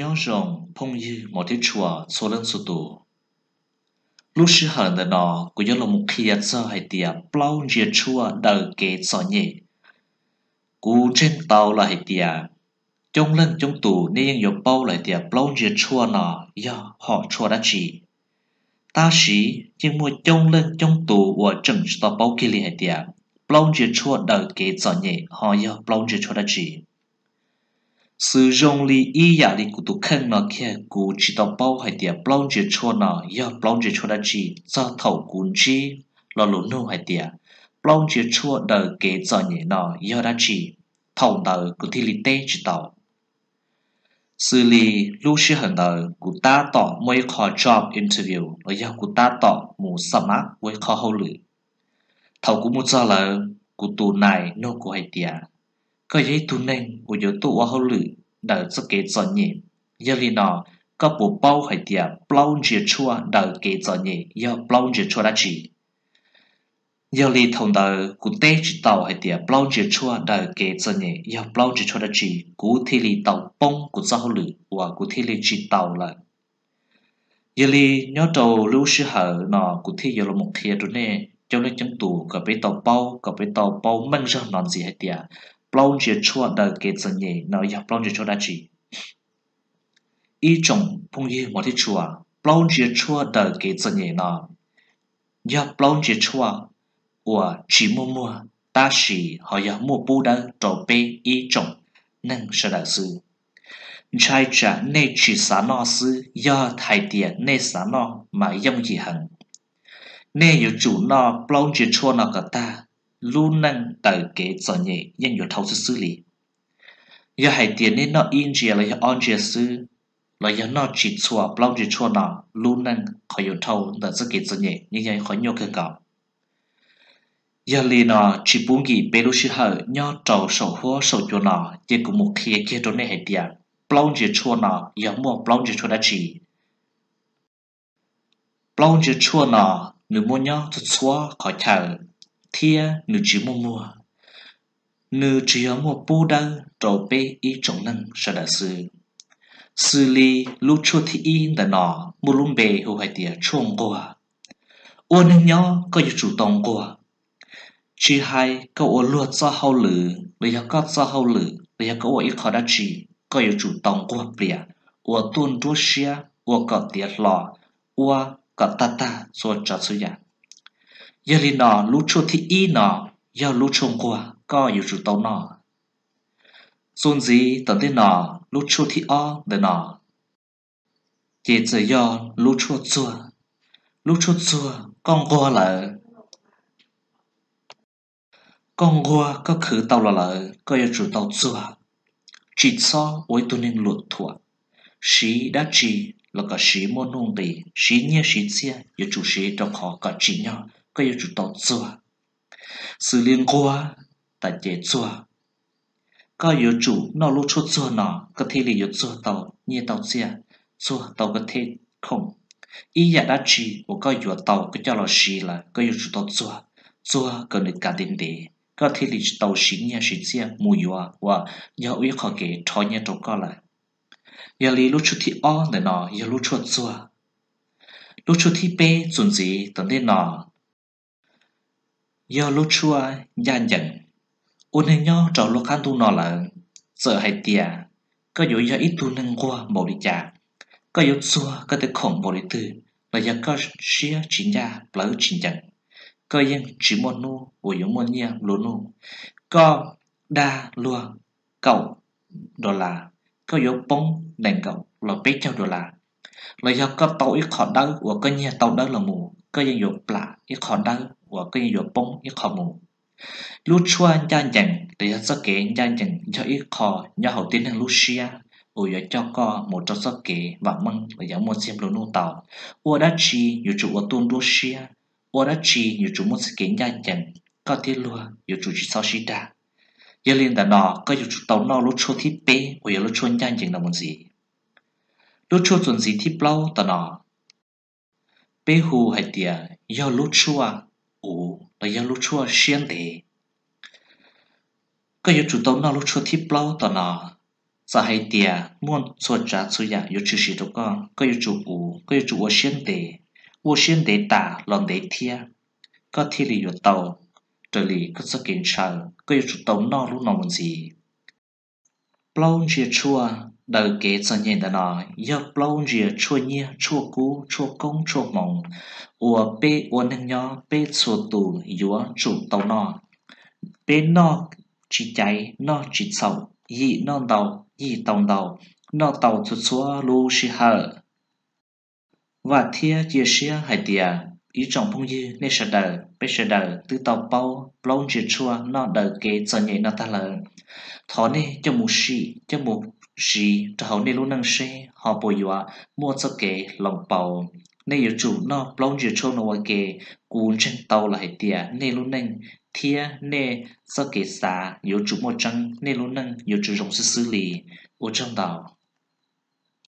nhớ rồng phong như một thế chùa số lớn số tù lúc sư hở đời đó của nhớ lòng một khi giờ hay tiệp plau chia chùa đời kế sọ nhẹ cú trên tàu là hay tiệp trong lần trong tù nên yếu bao lại tiệp plau chia chùa nọ do họ chùa đã chỉ ta sĩ nhưng mua trong lần trong tù của chừng tàu bao kia hay tiệp plau chia chùa đời kế sọ nhẹ họ do plau chia chùa đã chỉ sử dụng lý ý giả li dạ cụ tụ khen nó kia cụ chỉ tao bao hay tiệt bao nhiêu chua nó ya bao nhiêu chua đã chỉ cho thầu cuốn chi lo lũ nô hay tiệt bao nhiêu chua đời kế cho nhẹ nó ya đã chỉ thầu đời cụ thi lý tê chỉ tao xử lý lưu sĩ hận đời cụ ta tỏ mỗi khó job interview rồi ya cụ ta tỏ mù sắm á với khó hậu lử thầu cũng muốn cho là cụ tụ này nô cụ hay tiệt có giấy tu nên của yếu ở hậu lử đỡ cho kế cho nhỉ giờ li nó, có bộ bao hải tiệp à, bao nhiêu chua đỡ kế cho nhỉ giờ bao nhiêu chua đã chỉ. Giờ li thông đỡ cụ tê chỉ tàu hải tiệp à, bao nhiêu chua đỡ kế cho nhỉ giờ bao nhiêu chua đã chỉ. Cụ thi li tàu bông của cho hậu lử và cụ thi li chỉ tàu là. Giờ li nhớ đầu lưu sư hở nó cụ thi giờ là một thiệt rồi nè. Cho nên chúng tù, có biết tàu bao, có biết tàu bao mang ra non gì hay tiệt bao chia chua đời kế chân nhỉ nó ya bao chia chua đã chỉ ý trong phong như một thứ chua bao chia chua đời kế chân nhỉ nó ya bao chia chua của chỉ mua mua ta chỉ họ ya mua bu đã trổ bê ý trong nên sẽ đại sư chai trả nê chỉ xá nọ sư ya thái tiền nê xá nọ mà yong gì hẳn nê yêu chủ nọ bao chia chua nọ cả ta lu năng tờ kế cho nhẹ nhân yo thâu sư lý. Giờ hai tiền nên nó yên chia là yo on chia sư là yo nó chỉ chua plau chỉ chua nó lu năng khỏi yo thấu tờ sư kế cho nhẹ nhưng yo khỏi nhau cơ cọ. Giờ li nó chỉ buông gì bê lu sư hở nhau trầu sầu hoa sầu chua nó chỉ cùng một kia kia trong này hai tiền plau chỉ chua nó yo mua plau chỉ chua đã chỉ. Plau chỉ chua nó nếu mua nhau thì chua khỏi thở thia nữ chỉ mua mua nữ chỉ ở mua bù đăng trổ bê y trọng năng sa đà sư. Sư li lu chua thi y đà nọ mua lung bề hồ hải tìa chuông qua ô nên nhó có dự chủ tông qua chỉ hai có ô luật cho hậu lử bây giờ có cho hậu lử bây giờ có ô ít khó đa chỉ có dự chủ tông qua bìa ô tuôn đua xia ô có tiệt lò ô có ta ta cho cho sư ya giờ li nọ lú chua thì y nọ giờ lú chua qua có yêu chủ tàu nọ. Xuân gì tận thế nọ lú chua thì o để nọ. Chỉ giờ giờ lú chua chua lú chua chua con qua lợ con qua có khử tàu là lợ có yêu chủ tàu chua chỉ so với tu nên luật thuộc sĩ đã chỉ là cả sĩ môn nông đi sĩ nhia sĩ chia yêu chủ sĩ trong họ cả chỉ nhau bây giờ chủ tàu chua sự liên qua tại chế chua có yếu chủ nó lúc chút chua nó có thể là yếu chua tàu như tàu xe chua tàu có thể không ý giả đã chỉ của có yếu tàu có cho là xí là có yếu chủ tàu chua chua có được cả đến đề có thể là tàu xí nhà xí xe mùi yếu và yêu yêu khó kể cho nhà trong có lại giờ lý lúc chút thì o để nó giờ lúc chút chua lúc chút thì bê chuẩn gì tận đến nó do lúc chua gian dần ôn hình nhau trò lúc khăn tu nọ là, sợ hay tia có dụ do ít tu nâng qua bộ đi chả có dụ xua, có thể khổng bộ đi tư. Là do có xia chính gia, lỡ chính dần có yên chỉ một nu của những một nhiên lúa nu. Có đa lua cầu đô la. Có dụ bông đèn cầu là bé châu đô la. Là do có tàu ít khó đau của có nhà tàu đau là mù. Có dân dụ là ít khó đau 我跟有崩一口母。lúc chua nhân dân để cho kế nhân dân cho ít khó nhớ hậu tiến hàng lúc xia ủ yếu cho co một cho sơ kế và măng và giáo một xem lối nô tàu ua đã chi yếu chủ ua tuôn đua xia. Ua đã chi yếu chủ một sơ kế nhân dân có thiết lua yếu chủ chỉ sau xí đa. Giờ liên đàn đó có yếu chủ tàu nó lúc chua thiết bê ủ yếu lúc chua nhân dân là một gì? Lúc chua chuẩn gì thiết lâu tàu nó bê hù hay tiề yếu lúc chua ủ nó do lúc chua xiên để có yêu chủ tàu nó lúc chua thiếp lâu tao nó giờ hay tiề muốn cho trả cho ya yêu chữ sĩ đó con. Có yêu chủ ủ, có yêu chủ ô xiên đề ô xiên đề tả lòng đề thia. Có thi lì yêu tàu trở lì có sự kiện chờ có yêu chủ tàu nó lúc nào muốn gì? Bao nhiêu chua đời kế cho nhìn đã nói giờ bao rìa chua nhia chua cú chua công chua mộng, ua bê ua nâng nhó bê chua tù yếu chủ tàu no bê no chỉ cháy no chỉ sầu. Yi non đầu yi tông đầu. No tàu chút chua lu xì hờ. Và thia chia xia hai tia ý trọng phong như nê sợ đờ bê sợ đờ từ tàu bao lâu rìa chua no đời kế cho nhìn nó ta lờ. Thọ nê cho mù sĩ cho mù sĩ cho hậu nè luôn năng xe họ bồi dọa mua cho kế lòng bầu nè yêu chủ nó lâu chia cho nó kế cú trên tàu là hai tiệt, nè luôn năng thia nè cho kế xa yếu chủ một trăng nè luôn năng yếu chủ rộng sư xử lý ở trong tàu.